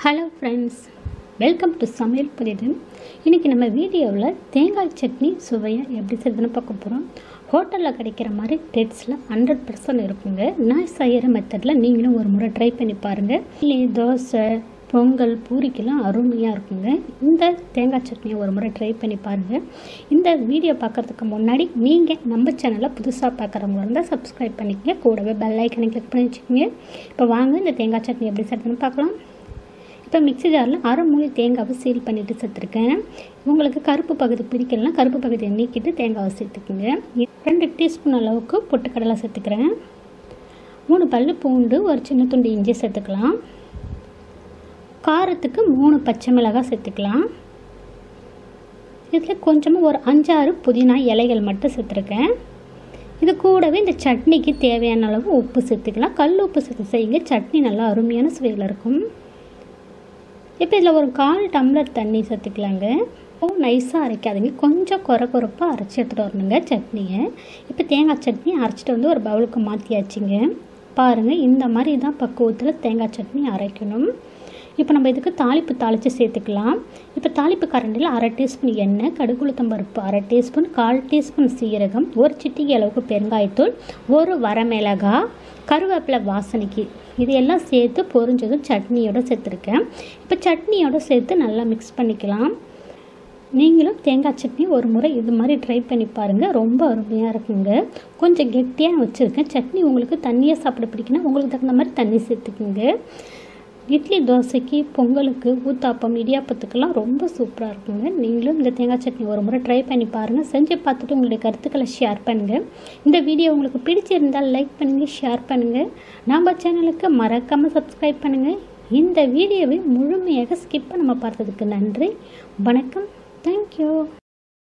Hello friends welcome to சமையல் புதிது இன்றைக்கி நம்ம வீடியோவில் தேங்காய் சட்னி சுவையாக எப்படி செய்யுதுன்னு பார்க்க போகிறோம் ஹோட்டலில் கிடைக்கிற மாதிரி டேட்ஸில் ஹண்ட்ரட் பர்சன்ட் இருக்குங்க. நான் செய்கிற மெத்தடில் நீங்களும் ஒரு முறை ட்ரை பண்ணி பாருங்கள் இட்லி தோசை பொங்கல் பூரிக்கெல்லாம் அருமையாக இருக்குங்க. இந்த தேங்காய் சட்னியை ஒரு முறை ட்ரை பண்ணி பாருங்கள் இந்த வீடியோ பார்க்குறதுக்கு முன்னாடி நீங்கள் நம்ம சேனலை புதுசாக பார்க்குறவங்க இருந்தால் சப்ஸ்கிரைப் பண்ணிக்கங்க. கூடவே பெல் ஐக்கனை கிளிக் பண்ணி வச்சுக்கோங்க. இப்போ வாங்க இந்த தேங்காய் சட்னி எப்படி செய்யறதுன்னு பார்க்கலாம். இப்போ மிக்ஸி ஜாரில் அரை மூணு தேங்காவை சீல் பண்ணிவிட்டு சேர்த்துருக்கேன். உங்களுக்கு கருப்பு பகுதி பிரிக்கலாம் கருப்பு பகுதியை நீக்கிட்டு தேங்காவை சேர்த்துக்குங்க. ரெண்டு டீஸ்பூன் அளவுக்கு பொட்டுக்கடலை சேர்த்துக்கிறேன். மூணு பல் பூண்டு ஒரு சின்ன துண்டு இஞ்சி சேர்த்துக்கலாம். காரத்துக்கு மூணு பச்சை மிளகாய் சேர்த்துக்கலாம். இதில் கொஞ்சமாக ஒரு அஞ்சாறு புதினா இலைகள் மட்டும் சேர்த்துருக்கேன். இது கூடவே இந்த சட்னிக்கு தேவையான அளவு உப்பு சேர்த்துக்கலாம். கல் உப்பு சேர்த்து செய்யுங்க. சட்னி நல்லா அருமையான சுவையில் இருக்கும். இப்போ இதில் ஒரு கால் டம்ளர் தண்ணி சேர்த்துக்கலாங்க. ஓ நைஸாக அரைக்காதீங்க. கொஞ்சம் குறை குறைப்பாக அரைச்சி எடுத்துகிட்டு வரணுங்க சட்னியை. இப்போ தேங்காய் சட்னி அரைச்சிட்டு வந்து ஒரு பவுலுக்கு மாற்றியாச்சுங்க பாருங்கள் இந்த மாதிரி தான் பக்குவத்தில் தேங்காய் சட்னி அரைக்கணும். இப்போ நம்ம இதுக்கு தாளிப்பு தாளித்து சேர்த்துக்கலாம். இப்போ தாளிப்பு கரண்டியில் அரை டீஸ்பூன் எண்ணெய் கடுகுளுத்தம்பருப்பு அரை டீஸ்பூன் கால் டீஸ்பூன் சீரகம் ஒரு சிட்டிகை அளவுக்கு பெருங்காயத்தூள் ஒரு வரமிளகாய் கருவேப்பிலை வாசனைக்கு இதையெல்லாம் சேர்த்து பொரிஞ்சதும் சட்னியோடு சேர்த்துருக்கேன். இப்போ சட்னியோடு சேர்த்து நல்லா மிக்ஸ் பண்ணிக்கலாம். நீங்களும் தேங்காய் சட்னி ஒரு முறை இது மாதிரி ட்ரை பண்ணி பாருங்கள் ரொம்ப அருமையாக இருக்குங்க. கொஞ்சம் கெட்டியாக வச்சுருக்கேன். சட்னி உங்களுக்கு தண்ணியாக சாப்பிட பிடிக்குன்னா உங்களுக்கு தகுந்த மாதிரி தண்ணி சேர்த்துக்குங்க. இட்லி தோசைக்கு பொங்கலுக்கு ஊத்தாப்பம் இடியாப்பத்துக்கெல்லாம் ரொம்ப சூப்பராக இருக்குங்க. நீங்களும் இந்த தேங்காய் சட்னி ஒரு முறை ட்ரை பண்ணி பாருங்கள் செஞ்சு பார்த்துட்டு உங்களுடைய கருத்துக்களை ஷேர் பண்ணுங்கள் இந்த வீடியோ உங்களுக்கு பிடிச்சிருந்தால் லைக் பண்ணுங்கள் ஷேர் பண்ணுங்கள் நம்ம சேனலுக்கு மறக்காமல் சப்ஸ்கிரைப் பண்ணுங்கள் இந்த வீடியோவை முழுமையாக ஸ்கிப் பண்ணாமல் பார்த்ததுக்கு நன்றி. வணக்கம். தேங்க்யூ